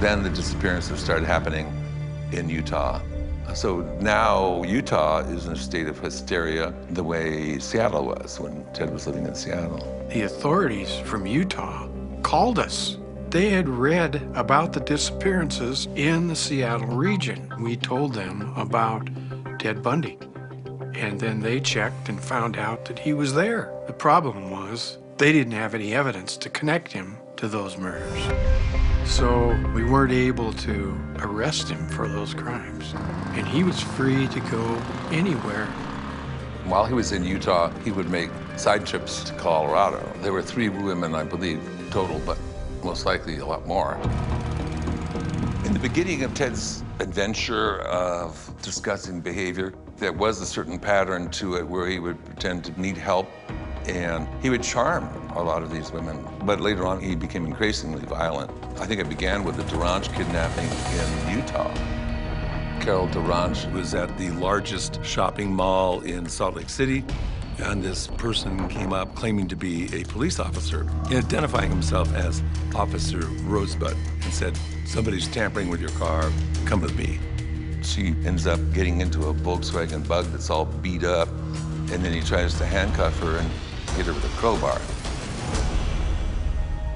Then the disappearances started happening in Utah. So now Utah is in a state of hysteria the way Seattle was when Ted was living in Seattle. The authorities from Utah called us. They had read about the disappearances in the Seattle region. We told them about Ted Bundy. And then they checked and found out that he was there. The problem was they didn't have any evidence to connect him to those murders. So we weren't able to arrest him for those crimes. And he was free to go anywhere. While he was in Utah, he would make side trips to Colorado. There were three women, I believe, total, but most likely a lot more. In the beginning of Ted's adventure of discussing behavior, there was a certain pattern to it where he would pretend to need help and he would charm a lot of these women. But later on, he became increasingly violent. I think it began with the DaRonch kidnapping in Utah. Carol DaRonch was at the largest shopping mall in Salt Lake City, and this person came up claiming to be a police officer, identifying himself as Officer Rosebud, and said, somebody's tampering with your car, come with me. She ends up getting into a Volkswagen Bug that's all beat up, and then he tries to handcuff her and hit her with a crowbar.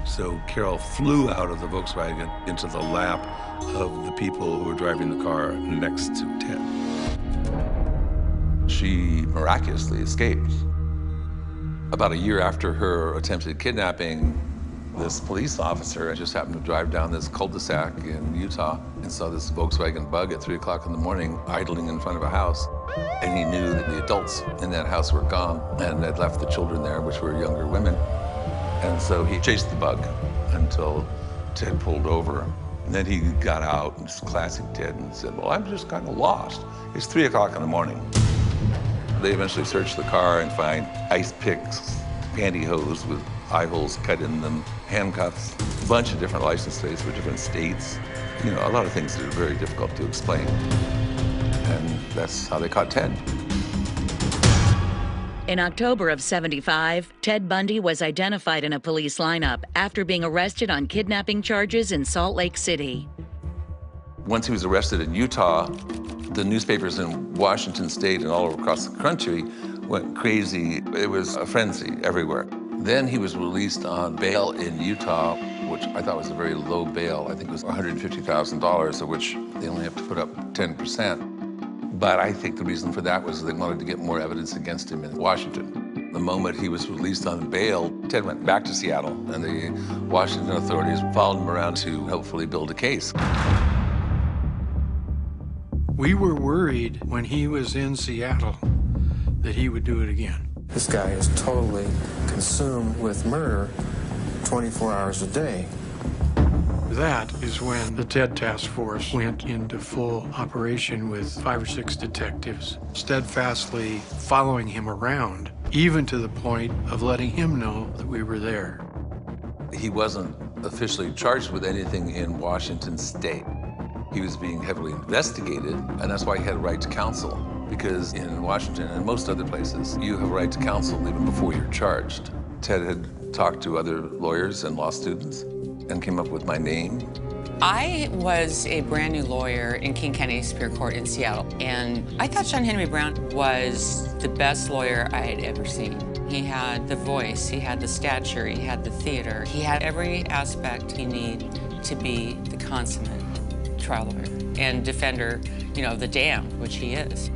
So Carol flew out of the Volkswagen into the lap of the people who were driving the car next to Ted. She miraculously escaped. About a year after her attempted kidnapping, this police officer just happened to drive down this cul-de-sac in Utah and saw this Volkswagen Bug at 3 o'clock in the morning idling in front of a house. And he knew that the adults in that house were gone and had left the children there, which were younger women. And so he chased the bug until Ted pulled over. And then he got out, and just classic Ted, and said, well, I'm just kind of lost. It's 3 o'clock in the morning. They eventually search the car and find ice picks, pantyhose with eye holes cut in them, handcuffs, a bunch of different license plates for different states. You know, a lot of things that are very difficult to explain. And that's how they caught Ted. In October of 75, Ted Bundy was identified in a police lineup after being arrested on kidnapping charges in Salt Lake City. Once he was arrested in Utah, the newspapers in Washington state and all across the country went crazy. It was a frenzy everywhere. Then he was released on bail in Utah, which I thought was a very low bail. I think it was $150,000, of which they only have to put up 10%. But I think the reason for that was they wanted to get more evidence against him in Washington. The moment he was released on bail, Ted went back to Seattle, and the Washington authorities followed him around to hopefully build a case. We were worried when he was in Seattle that he would do it again. This guy is totally consumed with murder 24 hours a day. That is when the TED Task Force went into full operation with five or six detectives, steadfastly following him around, even to the point of letting him know that we were there. He wasn't officially charged with anything in Washington state. He was being heavily investigated, and that's why he had a right to counsel. Because in Washington and most other places, you have a right to counsel even before you're charged. Ted had talked to other lawyers and law students and came up with my name. I was a brand new lawyer in King County Superior Court in Seattle, and I thought John Henry Browne was the best lawyer I had ever seen. He had the voice, he had the stature, he had the theater, he had every aspect you need to be the consummate trial lawyer and defender, you know, the damned, which he is.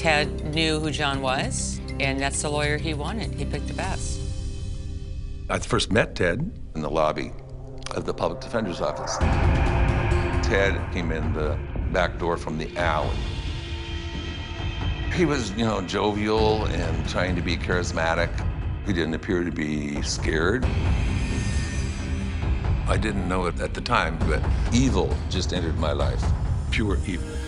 Ted knew who John was, and that's the lawyer he wanted. He picked the best. I first met Ted in the lobby of the public defender's office. Ted came in the back door from the alley. He was, you know, jovial and trying to be charismatic. He didn't appear to be scared. I didn't know it at the time, but evil just entered my life, pure evil.